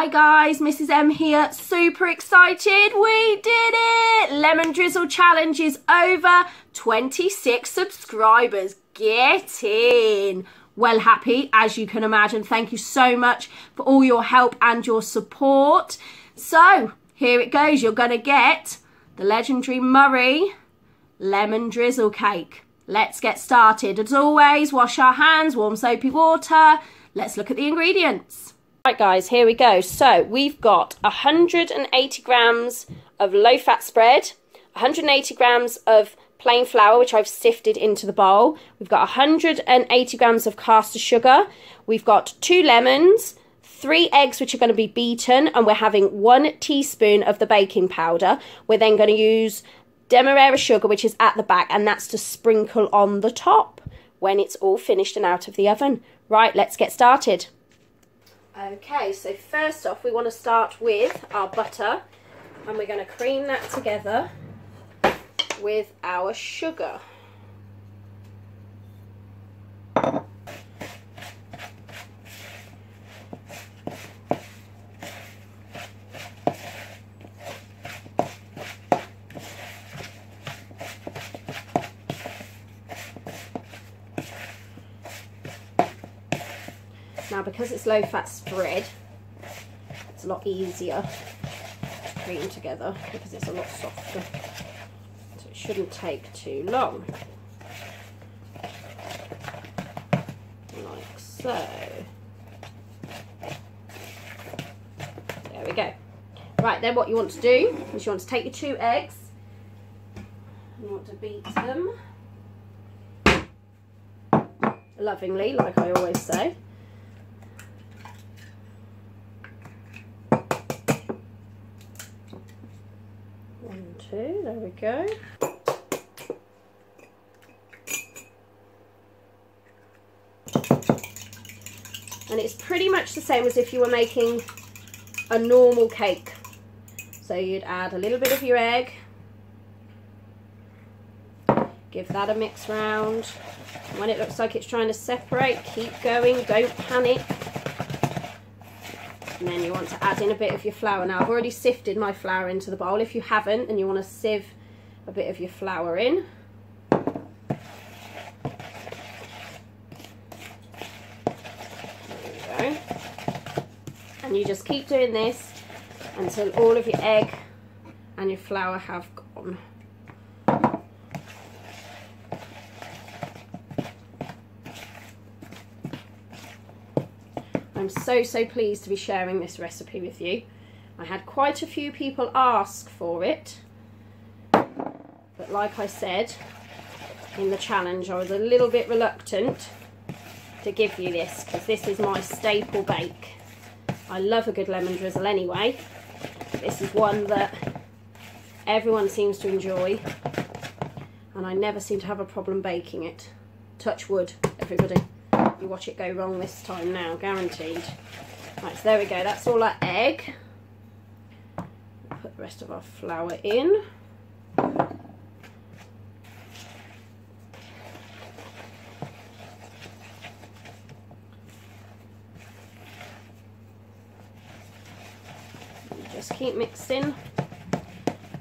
Hi guys, Mrs M here. Super excited. We did it. Lemon Drizzle Challenge is over. 26 subscribers. Get in. Well happy, as you can imagine. Thank you so much for all your help and your support. So, here it goes. You're to get the legendary Murray lemon drizzle cake. Let's get started. As always, wash our hands, warm soapy water. Let's look at the ingredients. Right guys, here we go. So we've got 180 grams of low fat spread, 180 grams of plain flour, which I've sifted into the bowl. We've got 180 grams of caster sugar. We've got two lemons, three eggs, which are going to be beaten, and we're having one teaspoon of the baking powder. We're then going to use Demerara sugar, which is at the back, and that's to sprinkle on the top when it's all finished and out of the oven. Right, let's get started. Okay, so first off we want to start with our butter and we're going to cream that together with our sugar. Now because it's low fat spread, it's a lot easier to cream together because it's a lot softer. So it shouldn't take too long. Like so. There we go. Right, then what you want to do is you want to take your two eggs you want to beat them lovingly, like I always say. two. There we go. And it's pretty much the same as if you were making a normal cake. So you'd add a little bit of your egg. Give that a mix round. When it looks like it's trying to separate, keep going, don't panic. And then you want to add in a bit of your flour. Now I've already sifted my flour into the bowl. If you haven't and you want to sieve a bit of your flour in. There we go. And you just keep doing this until all of your egg and your flour have gone. I'm so, so pleased to be sharing this recipe with you. I had quite a few people ask for it, like I said in the challenge, I was a little bit reluctant to give you this because this is my staple bake. I love a good lemon drizzle anyway. This is one that everyone seems to enjoy and I never seem to have a problem baking it. Touch wood, everybody you watch it go wrong this time now, guaranteed. Right, so there we go, that's all our egg. Put the rest of our flour in. Just keep mixing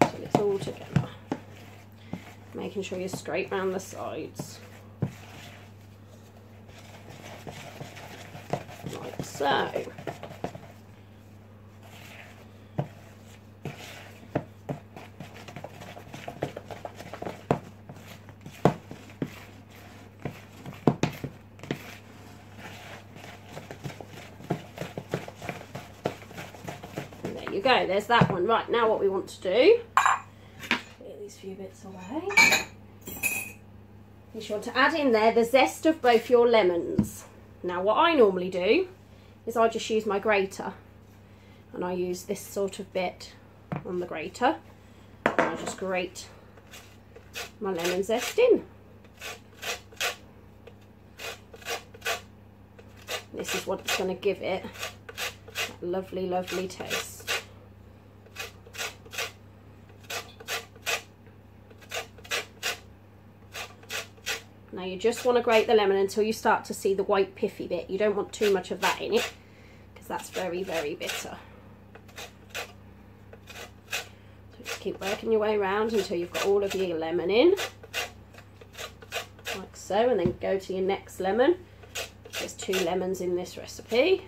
until it's all together. Making sure you're straight around the sides. Like so. there you go, there's that one. Right, now what we want to do, get these few bits away, you want to add in there the zest of both your lemons. Now what I normally do is I just use my grater and I use this sort of bit on the grater and I just grate my lemon zest in. This is what's going to give it lovely, lovely taste. Now you just want to grate the lemon until you start to see the white piffy bit. You don't want too much of that in it because that's very, very bitter. So just keep working your way around until you've got all of your lemon in. Like so, and then go to your next lemon. There's two lemons in this recipe.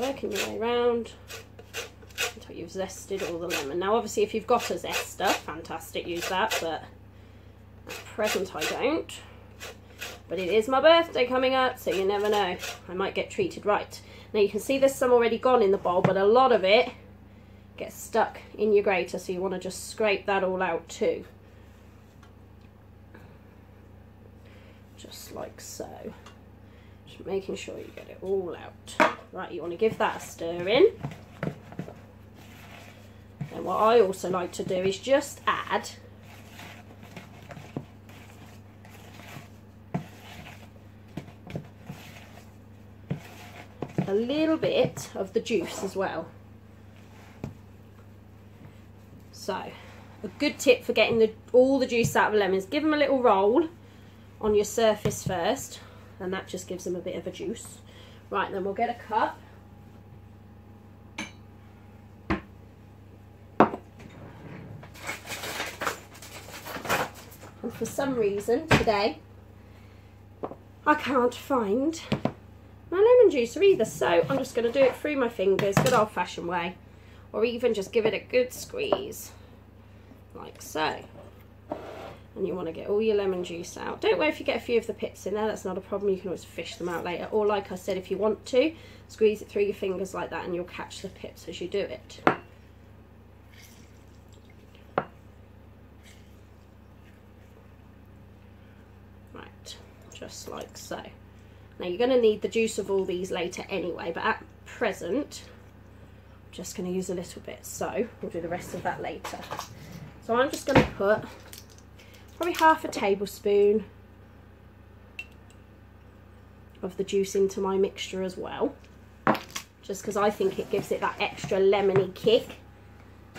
working your way around until you've zested all the lemon. Now obviously if you've got a zester, fantastic, use that, but at present I don't. But it is my birthday coming up, so you never know. I might get treated right. Now you can see there's some already gone in the bowl, but a lot of it gets stuck in your grater, so you want to just scrape that all out too. Just like so. Just making sure you get it all out. Right, you want to give that a stir in. What I also like to do is just add a little bit of the juice as well. So, a good tip for getting the, all the juice out of lemons, give them a little roll on your surface first, and that just gives them a bit of a juice. Right, then we'll get a cup. And for some reason today, I can't find my lemon juicer either. So I'm just going to do it through my fingers, good old fashioned way. Or even just give it a good squeeze, like so and you want to get all your lemon juice out. Don't worry if you get a few of the pits in there, that's not a problem. You can always fish them out later. Or like I said, if you want to, squeeze it through your fingers like that and you'll catch the pips as you do it. Right, just like so. Now you're going to need the juice of all these later anyway, but at present, I'm just going to use a little bit. So we'll do the rest of that later. So I'm just going to put probably half a tablespoon of the juice into my mixture as well just because I think it gives it that extra lemony kick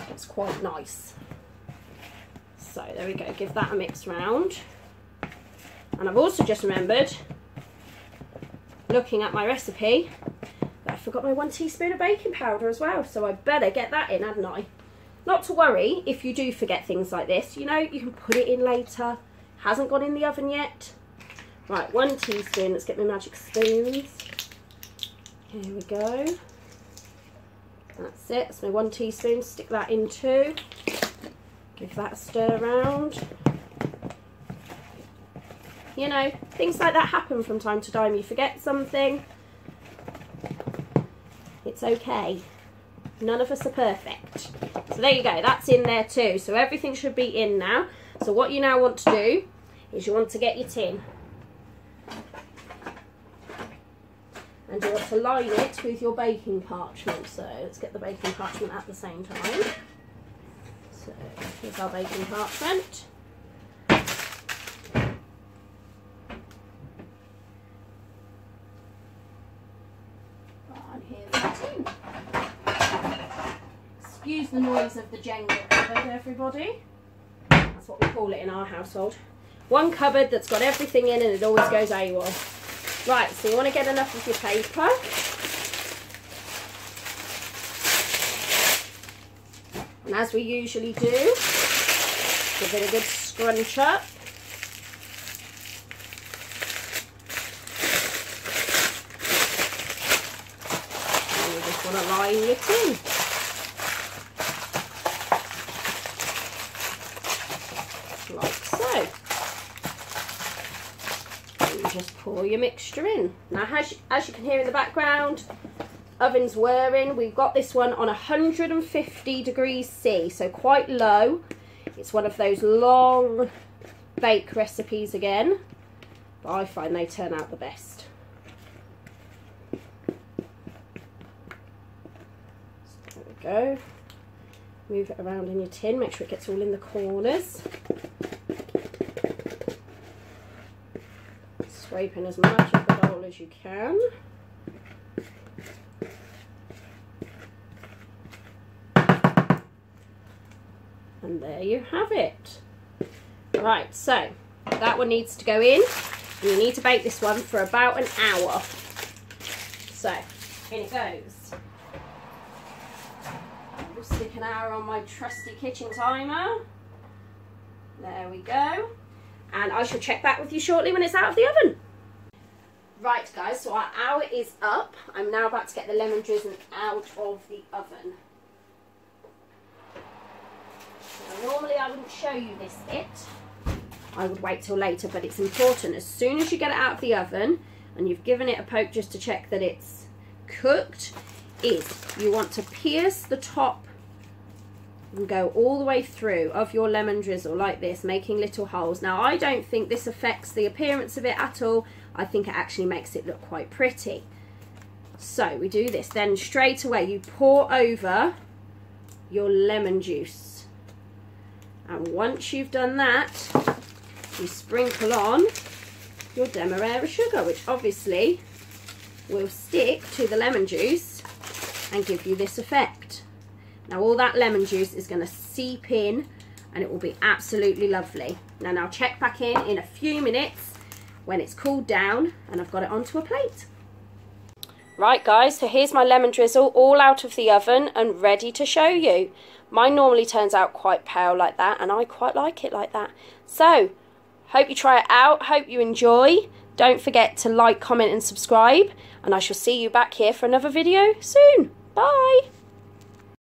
it's quite nice so there we go give that a mix round and I've also just remembered looking at my recipe that I forgot my one teaspoon of baking powder as well so I better get that in hadn't I not to worry if you do forget things like this. You know, you can put it in later. Hasn't gone in the oven yet. Right, one teaspoon. Let's get my magic spoons. Here we go. That's it. That's my one teaspoon. Stick that in too. Give that a stir around. You know, things like that happen from time to time. You forget something. It's okay. None of us are perfect. So there you go, that's in there too. So everything should be in now. So what you now want to do is you want to get your tin. And you want to line it with your baking parchment. So let's get the baking parchment at the same time. So here's our baking parchment. excuse the noise of the Jenga cupboard, everybody. That's what we call it in our household. One cupboard that's got everything in and it always goes AWOL. Right, so you want to get enough of your paper. And as we usually do, give it a good scrunch up. And you just want to line it in. Pour your mixture in. Now, as, as you can hear in the background, oven's whirring. We've got this one on 150 degrees C, so quite low. It's one of those long bake recipes again, but I find they turn out the best. there we go. Move it around in your tin, make sure it gets all in the corners. Scraping as much of the bowl as you can. And there you have it. Right, so that one needs to go in. You need to bake this one for about an hour. So, in it goes. We'll stick an hour on my trusty kitchen timer. There we go. And I shall check back with you shortly when it's out of the oven. Right guys, so our hour is up. I'm now about to get the lemon drizzle out of the oven. Now, normally I wouldn't show you this bit. I would wait till later, but it's important. As soon as you get it out of the oven and you've given it a poke just to check that it's cooked, is you want to pierce the top and go all the way through of your lemon drizzle like this, making little holes. Now, I don't think this affects the appearance of it at all. I think it actually makes it look quite pretty. So we do this. Then straight away you pour over your lemon juice. And once you've done that, you sprinkle on your Demerara sugar, which obviously will stick to the lemon juice and give you this effect. Now all that lemon juice is going to seep in and it will be absolutely lovely. Now, now check back in in a few minutes when it's cooled down and I've got it onto a plate. Right guys, so here's my lemon drizzle all out of the oven and ready to show you. Mine normally turns out quite pale like that and I quite like it like that. So, hope you try it out, hope you enjoy. Don't forget to like, comment and subscribe and I shall see you back here for another video soon. Bye!